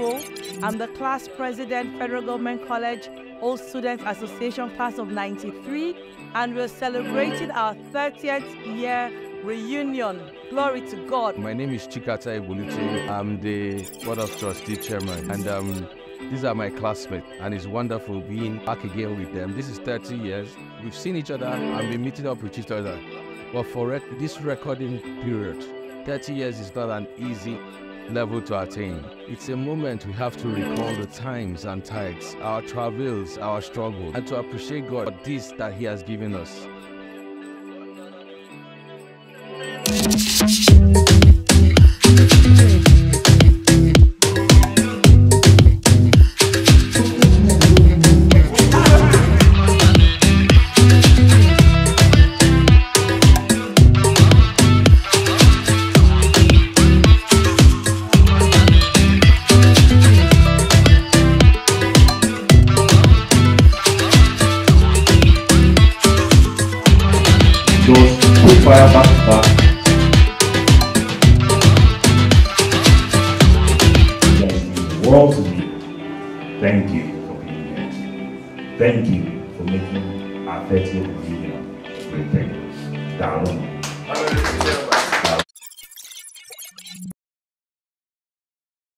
I'm the class president, Federal Government College Old Students Association class of 93, and we're celebrating our 30th year reunion. Glory to God. My name is Chikata Ibuluchi. I'm the Board of Trustee Chairman, and um, these are my classmates, and it's wonderful being back again with them. This is 30 years. We've seen each other and been meeting up with each other. But for rec- this recording period, 30 years is not an easy level to attain. It's a moment we have to recall the times and tides, our travails, our struggle, and to appreciate God for this that He has given us. That is mean the world to me. Thank you for being here. Thank you for making our 30th reunion great thing. Darling.